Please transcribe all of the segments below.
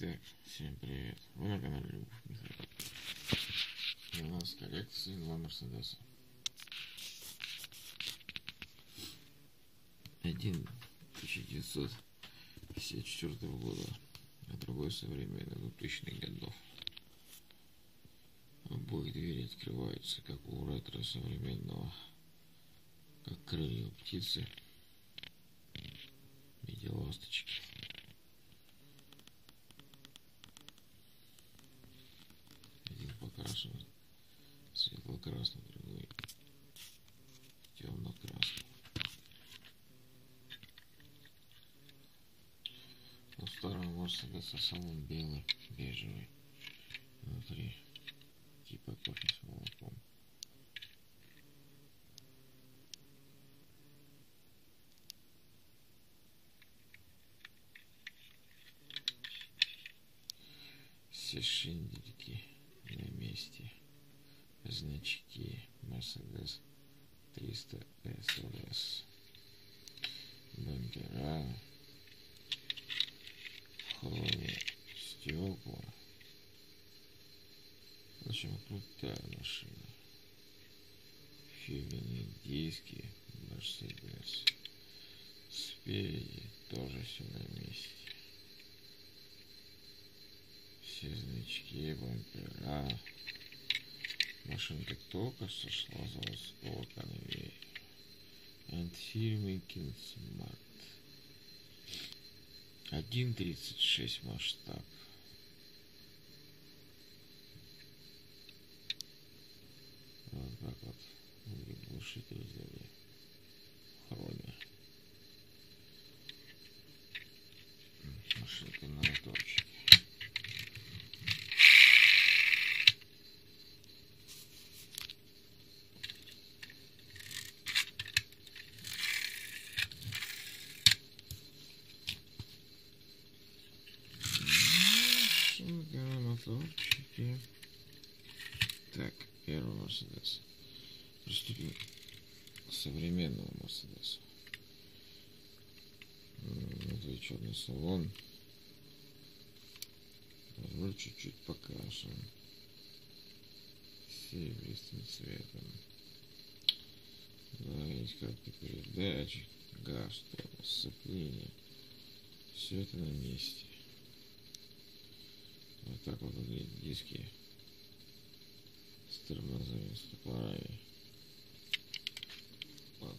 всем привет! Вы на канале Любовь Михайлов. И у нас коллекция два Мерседеса. Один 1954 года, а другой современный 2000 годов. Обои двери открываются, как у ретро современного, как крылья птицы виде ласточки. Один покрашен светло-красный, другой темно-красный. У старого Мерседеса салон белый, бежевый. Внутри типа кофе с молоком. Все шиндельки на месте. Значки стекла. В общем, крутая машина. Фирменные диски Mercedes. Спереди тоже все на месте. Все значки, бампера. Машинка только сошла с заводского конвейера. От фирмы Kinsmart. 1.36 масштаб. Выглядит глушитель. В хроме. Машинка на моторчике. Машинка на моторчике. Так, первый Мерседес. Приступим к современному Мерседесу. Внутри черный салон. Руль чуть-чуть покрашен серебристым цветом. Да, есть карты передач, газ, сцепление. Все это на месте. Вот так вот выглядят диски с тормозами, с топорами. Вот.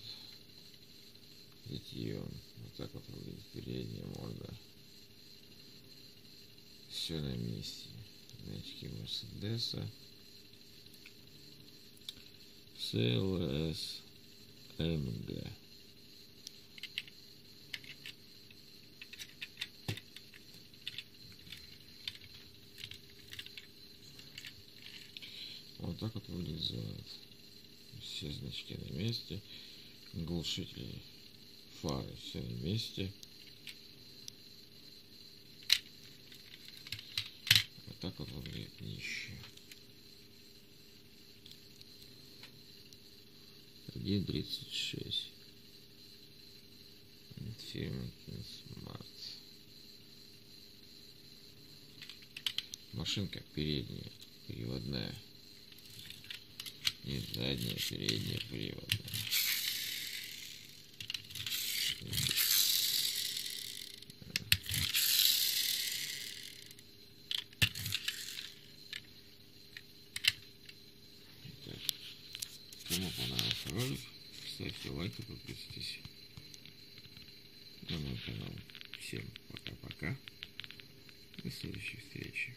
Литьем. Вот так вот выглядит передняя морда. Все на месте. Значки Мерседеса. CLS MG. Вот так вот зад. Все значки на месте. Глушители фары все на месте. Вот так вот выглядит днище. Один тридцать шесть. Фирма Kinsmart. Машинка передняя, переводная. Не задняя, передняя, приводная. Кому понравился ролик, ставьте лайк и подписывайтесь на мой канал. Всем пока-пока. До следующей встречи.